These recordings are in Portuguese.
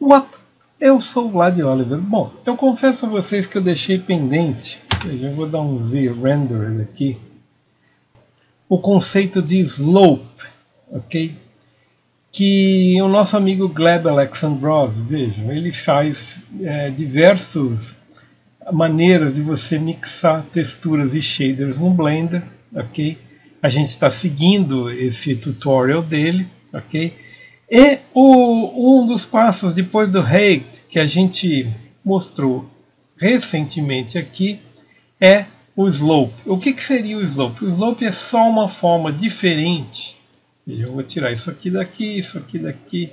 What? Eu sou o Vlad Oliver. Bom, eu confesso a vocês que eu deixei pendente, eu vou dar um Z render aqui, o conceito de slope, ok? Que o nosso amigo Gleb Alexandrov, vejam, ele faz é, diversas maneiras de você mixar texturas e shaders no Blender, ok? A gente está seguindo esse tutorial dele, ok? E o, um dos passos depois do hate que a gente mostrou recentemente aqui é o slope. O que, que seria o slope? O slope é só uma forma diferente. Eu vou tirar isso aqui daqui, isso aqui daqui.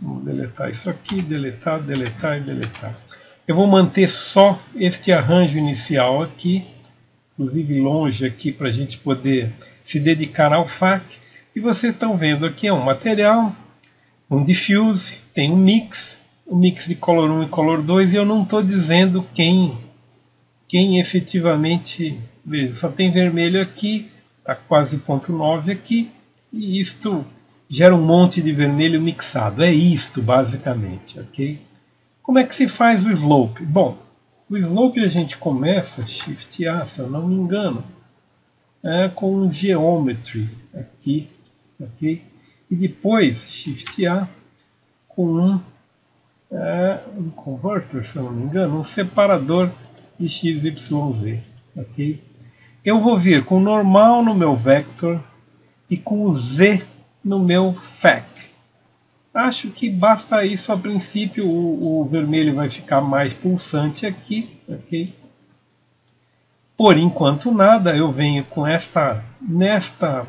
Vou deletar isso aqui, deletar, deletar e deletar. Eu vou manter só este arranjo inicial aqui, inclusive longe aqui para a gente poder se dedicar ao FAC. E vocês estão vendo aqui é um material, um diffuse, tem um mix, um mix de color 1 e color 2 e eu não estou dizendo quem quem efetivamente, veja, só tem vermelho aqui, está quase ponto 9 aqui, e isto gera um monte de vermelho mixado. É isto, basicamente, ok? Como é que se faz o slope? Bom, o slope a gente começa, Shift A, se eu não me engano, é, com um Geometry aqui, ok? E depois, Shift A, com um, é, um Converter, se eu não me engano, um separador e XYZ. ok? Eu vou vir com normal no meu vector e com o Z no meu FAC. Acho que basta isso a princípio, o, o vermelho vai ficar mais pulsante aqui, ok? Por enquanto nada, eu venho com esta, nesta,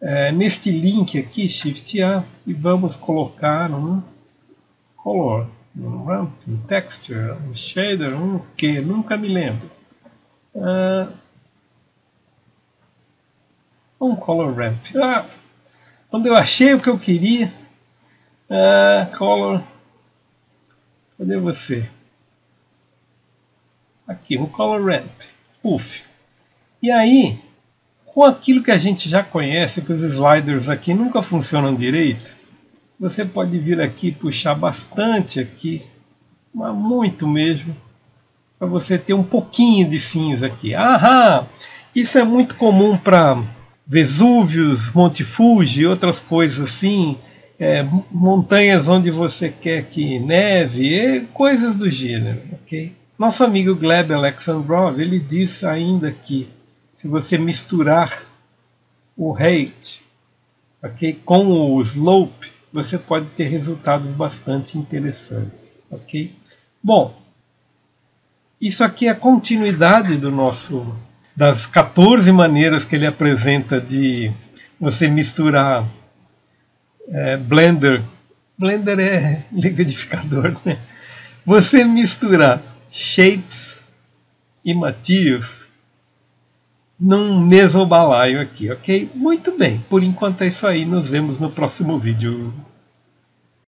é, neste link aqui, Shift A, e vamos colocar um color um ramp, um texture, um shader, um que, nunca me lembro. Uh, um color ramp. Ah, quando eu achei o que eu queria, uh, color. Cadê você? Aqui, um color ramp. Puff. E aí, com aquilo que a gente já conhece, que os sliders aqui nunca funcionam direito, você pode vir aqui puxar bastante aqui, mas muito mesmo, para você ter um pouquinho de cinza aqui. Aham! Isso é muito comum para Vesúvios, Monte Fuji outras coisas assim, é, montanhas onde você quer que neve, coisas do gênero, ok? Nosso amigo Gleb Alexandrov, ele diz ainda que se você misturar o hate okay, com o slope, você pode ter resultados bastante interessantes. Ok? Bom, isso aqui é a continuidade do nosso das 14 maneiras que ele apresenta de você misturar é, Blender. Blender é liquidificador, né? Você misturar shapes e materials num mesmo balaio aqui, ok? Muito bem, por enquanto é isso aí, nos vemos no próximo vídeo.